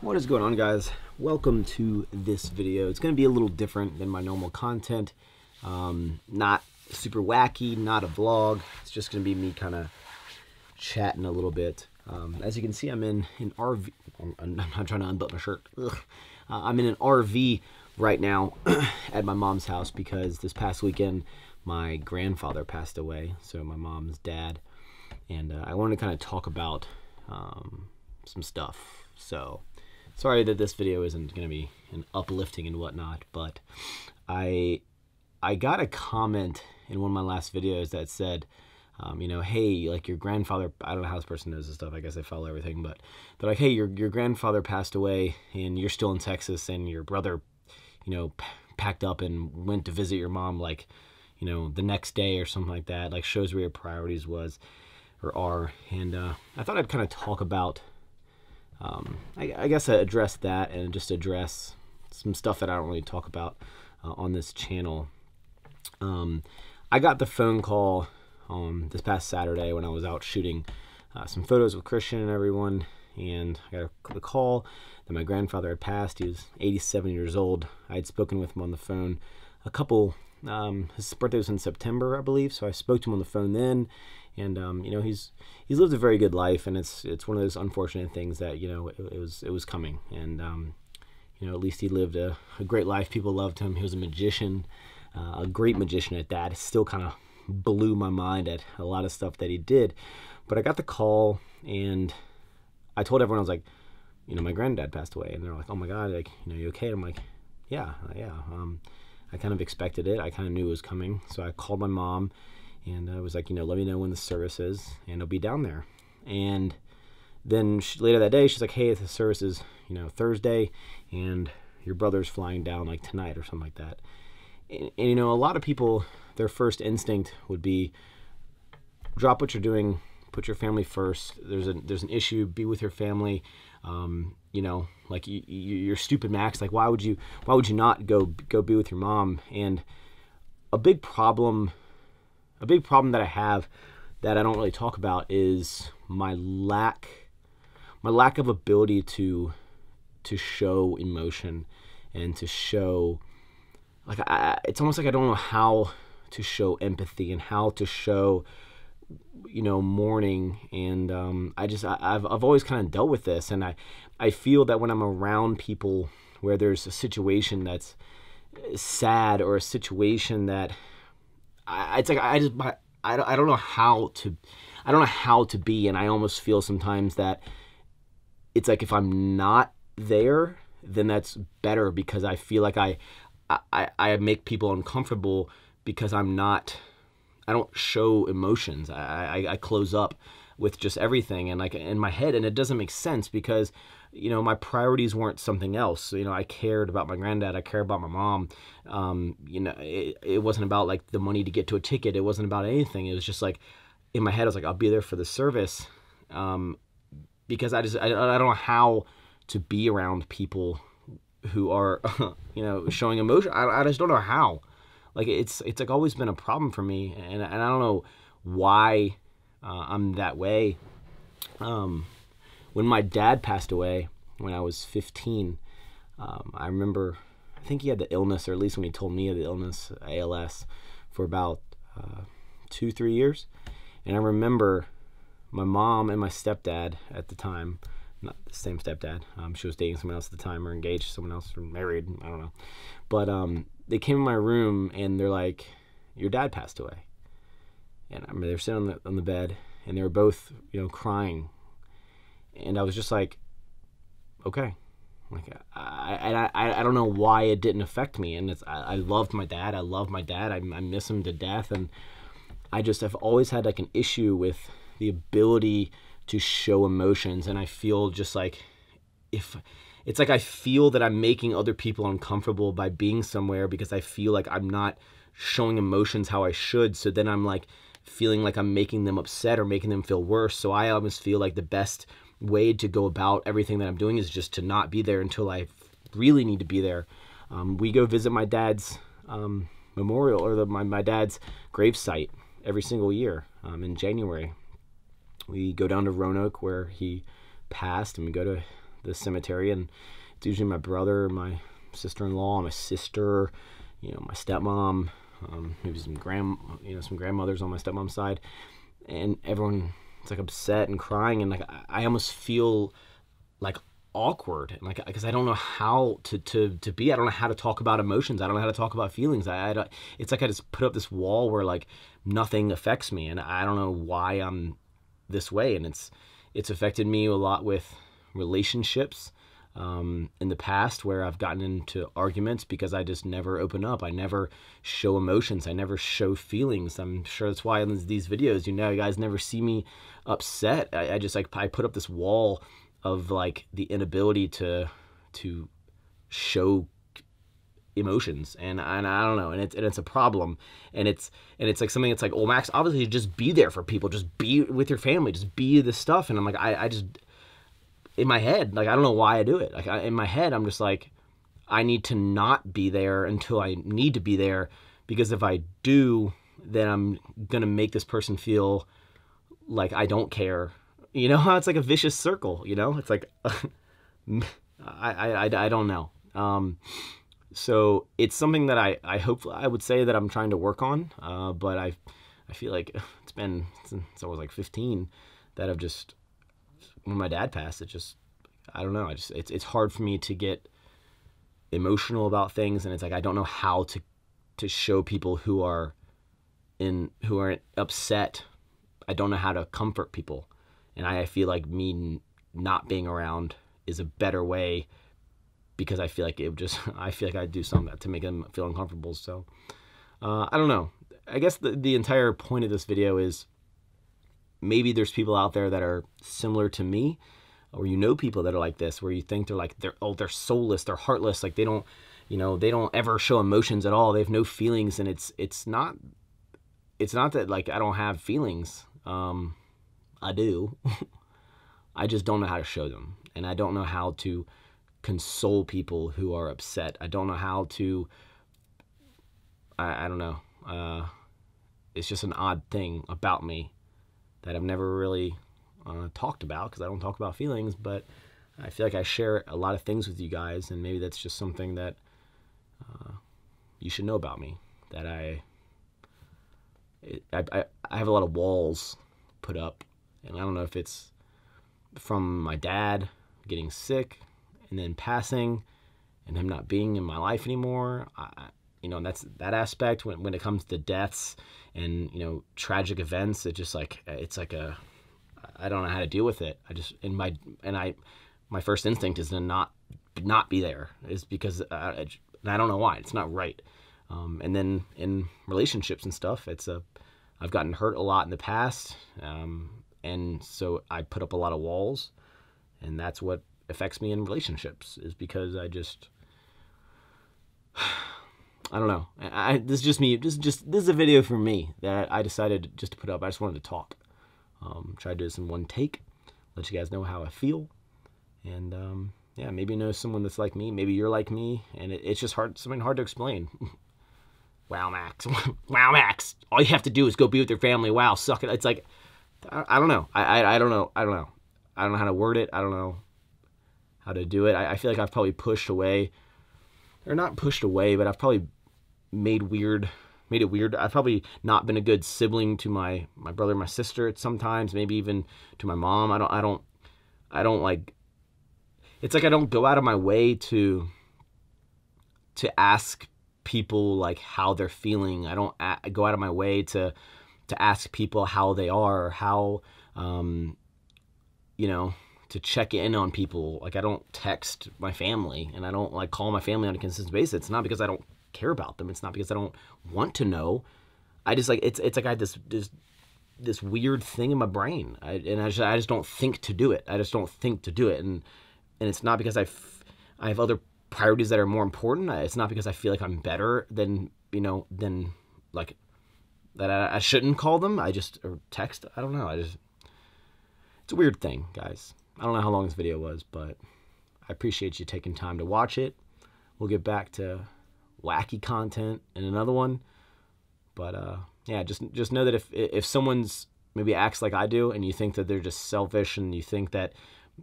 What is going on guys? Welcome to this video. It's going to be a little different than my normal content. Um, not super wacky, not a vlog. It's just going to be me kind of chatting a little bit. Um, as you can see, I'm in an RV. I'm not trying to unbutton my shirt. Uh, I'm in an RV right now at my mom's house because this past weekend my grandfather passed away. So my mom's dad. And uh, I wanted to kind of talk about um, some stuff. So sorry that this video isn't going to be an uplifting and whatnot, but I I got a comment in one of my last videos that said, um, you know, hey, like your grandfather, I don't know how this person knows this stuff. I guess they follow everything, but they're like, hey, your, your grandfather passed away and you're still in Texas and your brother, you know, packed up and went to visit your mom like, you know, the next day or something like that. Like shows where your priorities was or are. And uh, I thought I'd kind of talk about um, I, I, guess I address that and just address some stuff that I don't really talk about uh, on this channel. Um, I got the phone call um, this past Saturday when I was out shooting uh, some photos with Christian and everyone, and I got a, call that my grandfather had passed. He was 87 years old. I had spoken with him on the phone a couple. Um, his birthday was in September, I believe, so I spoke to him on the phone then, and um, you know he's he's lived a very good life, and it's it's one of those unfortunate things that you know it, it was it was coming, and um, you know at least he lived a, a, great life. People loved him. He was a magician, uh, a great magician at that. It still kind of blew my mind at a lot of stuff that he did, but I got the call and I told everyone I was like, you know, my granddad passed away, and they're like, oh my god, like you know, you okay? I'm like, yeah, yeah. Um, I kind of expected it. I kind of knew it was coming, so I called my mom and I was like, you know, let me know when the service is, and I'll be down there. And then she, later that day, she's like, hey, the service is, you know, Thursday, and your brother's flying down like tonight or something like that. And, and you know, a lot of people, their first instinct would be drop what you're doing, put your family first. There's a there's an issue. Be with your family. Um, you know, like you, you, are stupid, Maxx. Like, why would you why would you not go go be with your mom? And a big problem a big problem that I have that I don't really talk about is my lack my lack of ability to to show emotion and to show like I, it's almost like I don't know how to show empathy and how to show you know mourning. And um, I just I, have I've always kind of dealt with this. And I I feel that when I'm around people where there's a situation that's sad or a situation that I, it's like I just I, I don't know how to I don't know how to be and I almost feel sometimes that it's like if I'm not there then that's better because I feel like I I, I make people uncomfortable because I'm not I don't show emotions. I, I, I close up with just everything and like in my head and it doesn't make sense because you know, my priorities weren't something else. You know, I cared about my granddad. I cared about my mom. Um, you know, it, it wasn't about like the money to get to a ticket. It wasn't about anything. It was just like in my head, I was like, I'll be there for the service. Um, because I just, I, I don't know how to be around people who are, you know, showing emotion. I, I just don't know how. Like it's, it's like always been a problem for me. And, and I don't know why uh, I'm that way. Um, when my dad passed away when I was 15, um, I remember, I think he had the illness, or at least when he told me of the illness, ALS, for about uh, two, three years. And I remember my mom and my stepdad at the time, not the same stepdad, um, she was dating someone else at the time, or engaged to someone else, or married, I don't know. But um, they came in my room and they're like, Your dad passed away. And I remember they were sitting on the, on the bed and they were both, you know, crying and I was just like, okay, like I, I, I don't know why it didn't affect me, and it's I, I loved my dad. I love my dad. I, I miss him to death, and I just have always had like an issue with the ability to show emotions, and I feel just like if it's like I feel that I'm making other people uncomfortable by being somewhere because I feel like I'm not showing emotions how I should. So then I'm like feeling like I'm making them upset or making them feel worse. So I almost feel like the best way to go about everything that I'm doing is just to not be there until I really need to be there. Um, we go visit my dad's um, memorial or the, my, my dad's grave site every single year um, in January. We go down to Roanoke where he passed and we go to the cemetery, and it's usually my brother, my sister-in-law, my sister, you know, my stepmom, um, maybe some grand, you know, some grandmothers on my stepmom's side, and everyone it's like upset and crying, and like I almost feel like awkward and like because I don't know how to to to be. I don't know how to talk about emotions. I don't know how to talk about feelings. I, I don't, it's like I just put up this wall where like nothing affects me and I don't know why I'm this way and it's it's affected me a lot with relationships um, in the past where I've gotten into arguments because I just never open up. I never show emotions. I never show feelings. I'm sure that's why in these videos, you know, you guys never see me upset. I, I just like I put up this wall of like the inability to to show emotions and and I don't know and it's and it's a problem and it's and it's like something that's like oh Maxx obviously just be there for people just be with your family just be the stuff and I'm like I, I just in my head like I don't know why I do it like I, in my head I'm just like I need to not be there until I need to be there because if I do then I'm gonna make this person feel like I don't care you know, it's like a vicious circle. You know, it's like I, I, I don't know. Um, so it's something that I I hope I would say that I'm trying to work on. Uh, but I I feel like it's been since I was like 15 that I've just when my dad passed. It just I don't know. I just it's it's hard for me to get emotional about things, and it's like I don't know how to to show people who are in who aren't upset. I don't know how to comfort people and I feel like me not being around is a better way because I feel like it would just I feel like I'd do something to make them feel uncomfortable. So uh, I don't know. I guess the the entire point of this video is maybe there's people out there that are similar to me, or you know people that are like this, where you think they're like they're oh they're soulless, they're heartless, like they don't you know they don't ever show emotions at all. They have no feelings, and it's it's not it's not that like I don't have feelings. Um, I do. I just don't know how to show them. And I don't know how to console people who are upset. I don't know how to, I, I don't know. Uh, it's just an odd thing about me that I've never really uh, talked about because I don't talk about feelings, but I feel like I share a lot of things with you guys, and maybe that's just something that uh, you should know about me. That I, I, I, I have a lot of walls put up and I don't know if it's from my dad getting sick and then passing and him not being in my life anymore. I, you know, and that's that aspect when, when it comes to deaths and, you know, tragic events, it just like, it's like a, I don't know how to deal with it. I just, in my, and I, my first instinct is to not, not be there is because uh, I don't know why it's not right. Um, and then in relationships and stuff, it's a, I've gotten hurt a lot in the past. Um, and so I put up a lot of walls, and that's what affects me in relationships is because I just I don't know. I, I, this is just me. This is just this is a video for me that I decided just to put up. I just wanted to talk. Um, try to do this in one take. Let you guys know how I feel, and um, yeah, maybe know someone that's like me. Maybe you're like me, and it, it's just hard. Something hard to explain. wow, Maxx. wow, Maxx. All you have to do is go be with your family. Wow, suck it. It's like I, I don't know. I, I, don't know. I don't know. I don't know how to word it. I don't know how to do it. I, I feel like I've probably pushed away, or not pushed away, but I've probably made weird made it weird. I've probably not been a good sibling to my my brother, my sister at sometimes, maybe even to my mom. I don't I don't I don't like it's like I don't go out of my way to to ask people like how they're feeling. I don't go out of my way to to ask people how they are how um, you know to check in on people like i don't text my family and i don't like call my family on a consistent basis it's not because i don't care about them it's not because i don't want to know i just like it's it's like i had this this this weird thing in my brain I, and I just, I just don't think to do it i just don't think to do it and and it's not because i I have other priorities that are more important it's not because i feel like i'm better than you know than like that I, I shouldn't call them. I just or text. I don't know. I just it's a weird thing, guys. I don't know how long this video was, but I appreciate you taking time to watch it. We'll get back to wacky content in another one. But uh, yeah, just just know that if if someone's maybe acts like I do, and you think that they're just selfish, and you think that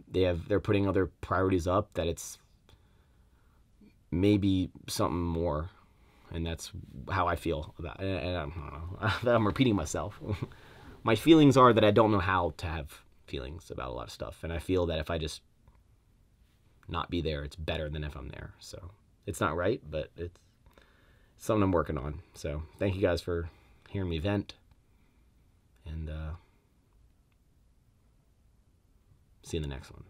they have they're putting other priorities up that it's maybe something more and that's how I feel about it. And I don't know, I'm repeating myself. My feelings are that I don't know how to have feelings about a lot of stuff, and I feel that if I just not be there, it's better than if I'm there. So it's not right, but it's something I'm working on. So thank you guys for hearing me vent, and uh, see you in the next one.